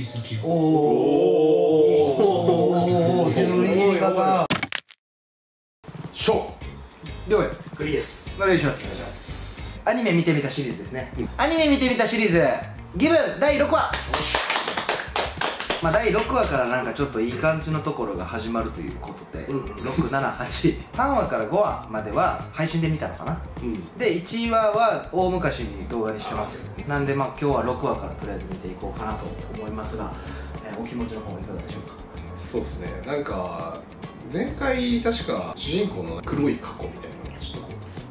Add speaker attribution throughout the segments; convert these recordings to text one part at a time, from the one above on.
Speaker 1: 指先
Speaker 2: お
Speaker 1: を
Speaker 2: おお手の言い方
Speaker 3: ショ
Speaker 2: りょうや
Speaker 3: クリです
Speaker 2: お願いしますアニメ見てみたシリー。ズですねアニメ見てみたシリー。ズギブ第6話まあ第6話からなんかちょっといい感じのところが始まるということで、
Speaker 3: うんうん。
Speaker 2: 678話から5話までは配信で見たのかな。
Speaker 3: うん。
Speaker 2: で1話は大昔に動画にしてます。なんでまあ今日は6話からとりあえず見ていこうかなと思いますが、えーお気持ちの方いかがでしょうか？
Speaker 3: そうですね。なんか前回確か主人公の黒い過去みたいな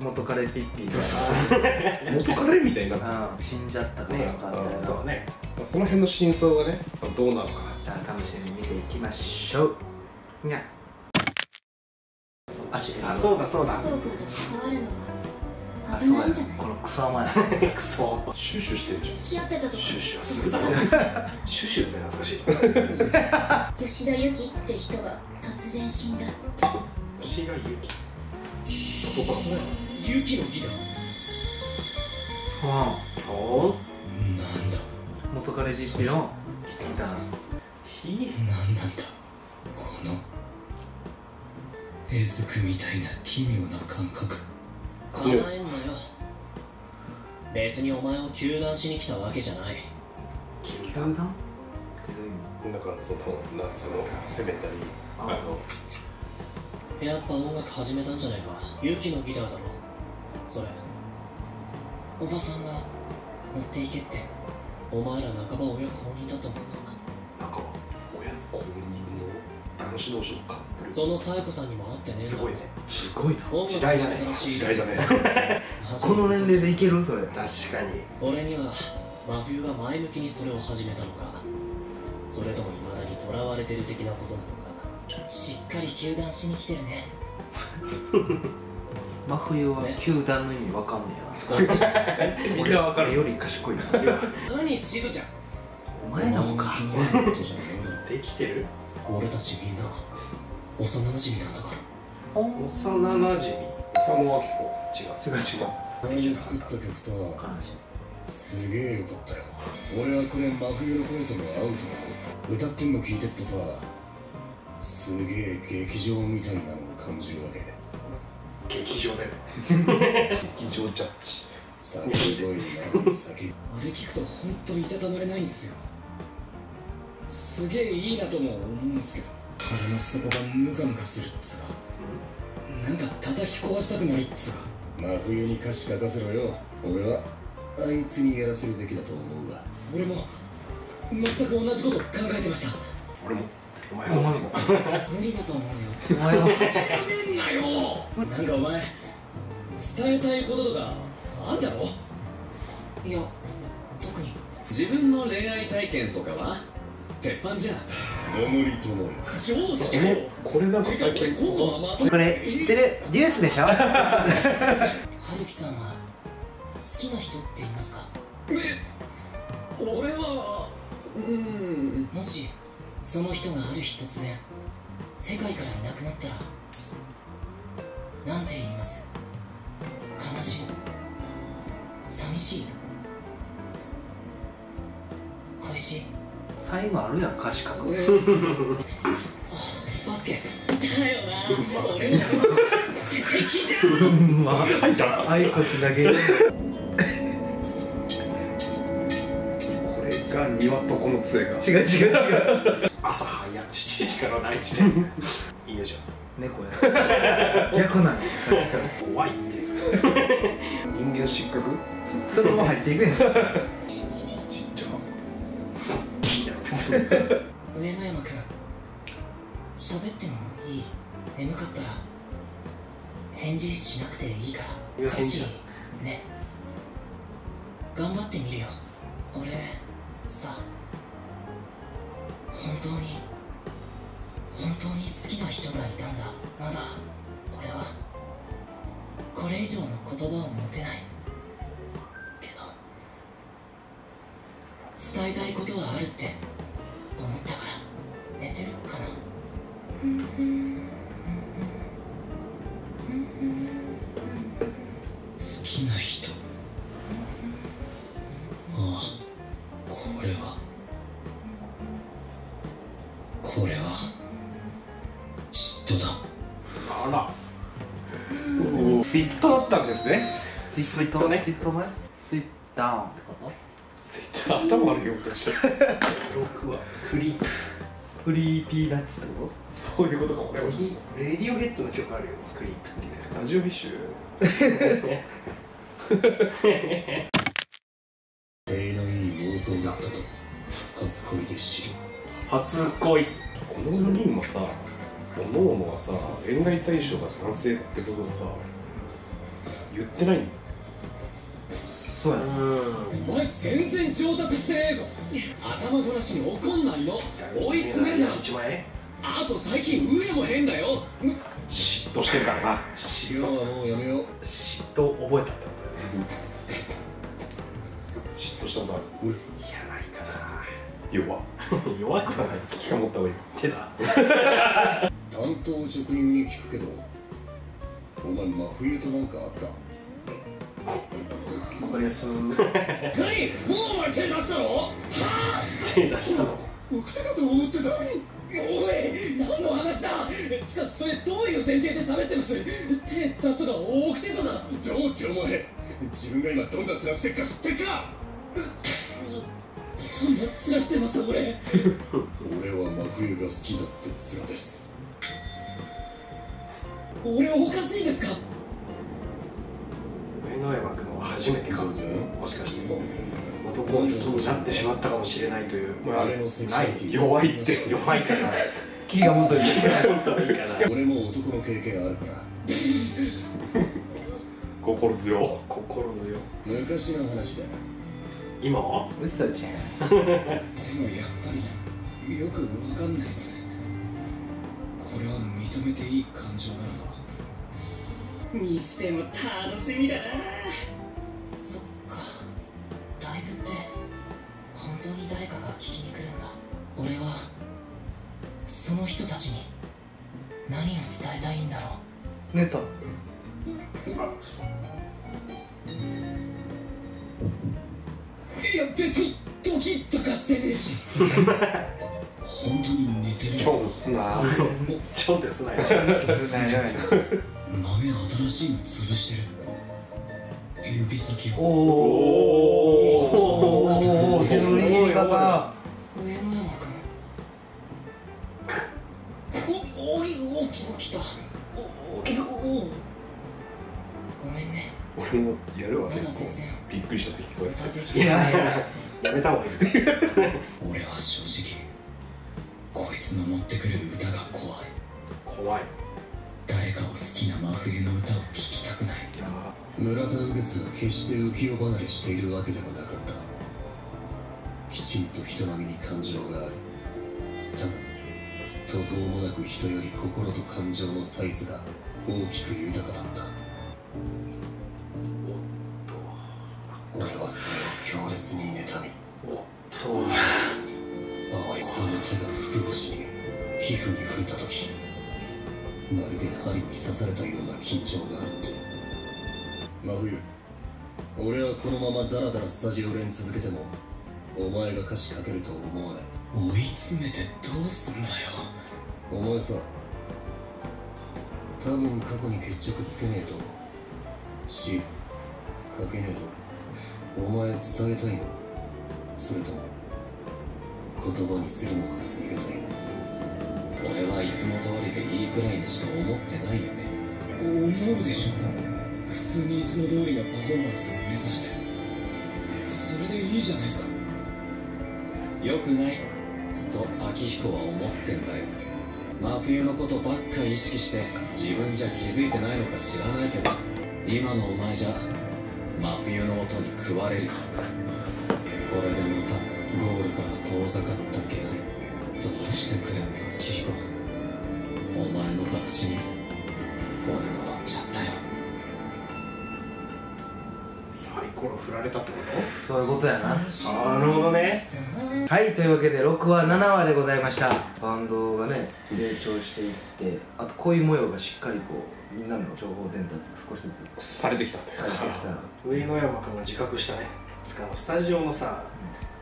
Speaker 2: 元彼ピッピー
Speaker 3: うそう 元カレみたいになって
Speaker 2: うん。死んじゃった
Speaker 3: ねそうね。まあその辺の真相がねどうなのか。
Speaker 2: じゃあ楽しみに見ていきましょう。にゃ
Speaker 3: あそうだ。そうだ
Speaker 2: そうだ。このクソ甘い
Speaker 3: クソ。シュシュしてるじゃん。
Speaker 4: 付き合ってたとか
Speaker 3: シュシュはすぐだシュシュって懐かしい。
Speaker 4: 吉田由紀って人が突然死んだ。
Speaker 3: 星が勇気どこか
Speaker 1: 勇気のギター
Speaker 2: う
Speaker 3: お
Speaker 1: なんだ
Speaker 2: 元彼ピッピーのギター
Speaker 3: ひ
Speaker 1: なんなんだこのえずくみたいな奇妙な感覚
Speaker 5: 構えんなよ別にお前を糾弾しに来たわけじゃない
Speaker 2: 球団ってどういう意味
Speaker 3: だからそのなんつうの攻めたり
Speaker 2: あ
Speaker 3: あの
Speaker 5: やっぱ音楽始めたんじゃないかユキのギターだろそれおばさんが持っていけってお前ら半ば親公認だと思う
Speaker 3: なんか親公認の男子同士のカップル
Speaker 5: なそのサイコさんにも会ってね
Speaker 3: すごいね。
Speaker 2: すごい。な
Speaker 3: 時代だね。時代だね。
Speaker 2: この年齢でいける？それ。
Speaker 3: 確かに。
Speaker 5: 俺には真冬が前向きにそれを始めたのか。それとも未だに囚われてる的なことなのか。しっかり糾弾しに来てるね
Speaker 2: 真冬は球団の意味わかんねえな
Speaker 3: みんなわかる。
Speaker 2: 俺より賢いな。
Speaker 5: 何しずちゃん
Speaker 2: お前なのか。
Speaker 3: できてる？
Speaker 5: 俺たちみんな幼馴染なんだから。
Speaker 2: お
Speaker 3: 幼馴染？幼明子違う。
Speaker 2: 違う違う。
Speaker 1: 前に作った曲さ
Speaker 2: 悲しい。
Speaker 1: すげえよかったよ。俺はこれ真冬の声とのアウト歌ってんの聞いてってさすげえ劇場みたいなのを感じるわけ
Speaker 3: 劇場だよ劇場ジャッジ。
Speaker 1: 叫び声になる叫び
Speaker 5: あれ聞くと本当にいたたまれないんですよ。すげえいいなとも思うんですけど。
Speaker 1: 腹の底がムカムカするっつうか。
Speaker 5: なんか叩き壊したくなるっつうか。
Speaker 1: 真冬に歌詞書かせろよ。俺はあいつにやらせるべきだと思うわ。
Speaker 5: 俺も全く同じこと考えてました。
Speaker 3: 俺もお前も
Speaker 2: お前も
Speaker 5: 無理だと思うよ
Speaker 2: お前は
Speaker 5: やめんなよなんかお前伝えたいこととかあんだろいや特に自分の恋愛体験とかは鉄板じゃん
Speaker 1: どもりともよ
Speaker 5: 上司かよ
Speaker 3: これなんか最近
Speaker 2: これ知ってるデュースでしょ
Speaker 5: はるきさんは好きな人っていますかえ俺はうんもしその人がある日突然世界からいなくなったらなんて言います？悲しい。寂しい。恋しい。
Speaker 2: 最後あるやん歌詞書く
Speaker 5: バスケ。だよな俺も。敵じゃん
Speaker 2: うんま
Speaker 3: 入った。
Speaker 2: アイコスだけ。
Speaker 3: これが庭とこの杖が
Speaker 2: 違う違う違う
Speaker 3: 朝早い。7時から何してんの犬じ
Speaker 2: 猫や。逆なんよさっきから
Speaker 3: ゃん怖いって。人間失格？
Speaker 2: そのまま入っていくやん。
Speaker 3: ちっちゃいや別に。
Speaker 5: 上野山くん喋ってもいい？眠かったら。返事しなくていいから。歌詞ね。頑張ってみるよ。俺さ本当に。本当に好きな人がいたんだ。まだ。俺は。これ以上の言葉を持てない。けど。伝えたいことはあるって。これは嫉妬だ。
Speaker 3: あら。ツイットだったんですね。
Speaker 2: スイットね。スイットね。スイッダウンってこと？
Speaker 3: ツイッター頭悪いよとした6はクリープ。
Speaker 2: フリーピーナッツってこ
Speaker 3: そういうことかもね。
Speaker 6: レディオヘッドの曲あるよ。クリップって
Speaker 3: ラジオフィッシュ
Speaker 1: 手のいい妄想だったと初恋で知る
Speaker 6: 初恋。
Speaker 3: この4人もさおのおのがさ恋愛対象が男性ってことがさ言ってない？んだよ
Speaker 2: そうやな。
Speaker 5: お前全然上達してねえぞ。頭ごなしに怒んないの。追い詰めるな。あと最近上も変だよ
Speaker 6: 嫉妬してるからな嫉妬
Speaker 1: はもうやめよう
Speaker 6: 嫉妬を覚えたってことだよね
Speaker 3: 嫉妬したことある
Speaker 1: 俺
Speaker 6: いやないか
Speaker 3: 弱
Speaker 6: な 弱くはない。
Speaker 3: 危機感持った方がいい。
Speaker 6: 手だ。
Speaker 1: 担当直入に聞くけどお前真冬となんかあった？
Speaker 2: わかりやすい。
Speaker 5: 何？もうお前手出したろ
Speaker 6: 手出したの？
Speaker 5: 僕手だと思ってたのに？おい何の話だ？つかそれどういう前提で喋ってます？手出すとか大奥手とか
Speaker 1: どうってお前自分が今どんな面してっか知ってっか？
Speaker 5: どんな面してます俺
Speaker 1: 俺は真冬が好きだって面です。
Speaker 5: 俺おかしいですか？
Speaker 6: 上野山君は初めてか。もしかして。男を好きになってしまったかもしれないという。
Speaker 3: まあ
Speaker 1: あれの
Speaker 6: ない。弱いって。弱いから。
Speaker 2: 気が元に
Speaker 6: 本当はいいかな
Speaker 1: 俺も男の経験あるから。
Speaker 3: 心強
Speaker 6: 心強い。
Speaker 1: 昔の話だよ
Speaker 6: 今は？
Speaker 2: 嘘じゃん。
Speaker 5: でもやっぱりよくわかんないっす。これは認めていい感情なのか？にしても楽しみだな。そっか。ライブって本当に誰かが聞きに来るんだ。俺はその人たちに何を伝えたいんだろう。
Speaker 2: ネタ
Speaker 5: いや別にドキッとかしてねえし。本当に寝てる。
Speaker 3: い超すな
Speaker 6: ちょんですなよ
Speaker 5: 豆新しいの潰してる。指先
Speaker 2: お
Speaker 5: を
Speaker 2: おおお手のいい言い方
Speaker 5: 上野山君おおいおき起きたおおきおおごめんね
Speaker 3: 俺もやるわくりした時聞こえ
Speaker 5: 歌
Speaker 3: た。
Speaker 5: できてない
Speaker 6: やめた方がいい
Speaker 5: 俺は正直こいつの持ってくる歌が怖い。
Speaker 6: 怖い。
Speaker 5: 誰かを好きな真冬の歌を聴きたくない。
Speaker 6: いや
Speaker 1: 村田右月は決して浮世離れしているわけでもなかった。きちんと人並みに感情があり。ただ途方もなく人より心と感情のサイズが大きく豊かだった強烈に妬み。
Speaker 2: そう
Speaker 1: あまりその手が腹越しに皮膚に触れた時まるで針に刺されたような緊張があって。真冬俺はこのままダラダラスタジオ練続けてもお前が歌詞書けると思わない。
Speaker 5: 追い詰めてどうすんだよ
Speaker 1: お前さ多分過去に決着つけねえと詩書けねえぞ。お前伝えたいの？それとも言葉にするのか？逃げたい
Speaker 5: 俺はいつも通りでいいくらいにしか思ってないよね。思うでしょ普通にいつも通りのパフォーマンスを目指して。それでいいじゃないですか。よくない。と秋彦は思ってんだよ。真冬のことばっか意識して自分じゃ気づいてないのか知らないけど今のお前じゃ真冬の音に食われるこれでまたゴールから遠ざかったけないどうしてくれんの秋彦お前の博打に俺も乗っちゃったよ。
Speaker 6: サイコロ振られたってこと？
Speaker 2: そういうことやな。
Speaker 6: なるほどね。
Speaker 2: はいというわけで6話7話でございました。バンドがね成長していってあと恋模様がしっかりこうみんなの情報伝達が少しずつ
Speaker 3: されてきたというか。
Speaker 6: 上野山君が自覚したね。つかスタジオのさ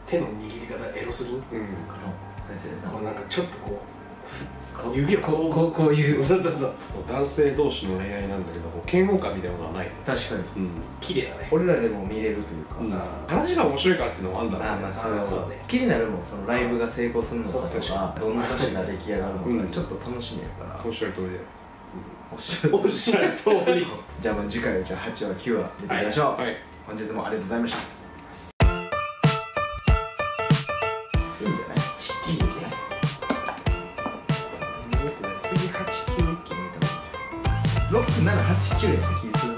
Speaker 6: 手の握り方エロすぎん？
Speaker 3: うん。
Speaker 2: こ
Speaker 6: うな。んかちょっとこう
Speaker 3: 指を
Speaker 2: こうこうこういう。
Speaker 3: そうそうそう。男性同士の恋愛なんだけども嫌悪感みたいなものはない。
Speaker 2: 確かに。
Speaker 3: うん。綺麗だね。
Speaker 2: 俺らでも見れるというか、
Speaker 3: うん。
Speaker 2: あ
Speaker 3: 話が面白いからっていうのもあるんだろうね。
Speaker 2: あまあそれは
Speaker 5: あそう。ね
Speaker 2: 気になるもんそのライブが成功するのかとかどんな歌詞が出来上がるのか、
Speaker 3: うん。
Speaker 2: ちょっと楽しみやから。
Speaker 3: おっしゃる通りで
Speaker 2: おっしゃる。
Speaker 3: おっしゃる通り。
Speaker 2: じゃあまあ次回はじゃあ8話9話見てみましょう、
Speaker 3: はい。
Speaker 2: 本日もありがとうございました。いいんじゃない？いいんじゃない。次8、9一気に見た方がいいんじゃない6、7、8、9やって聞い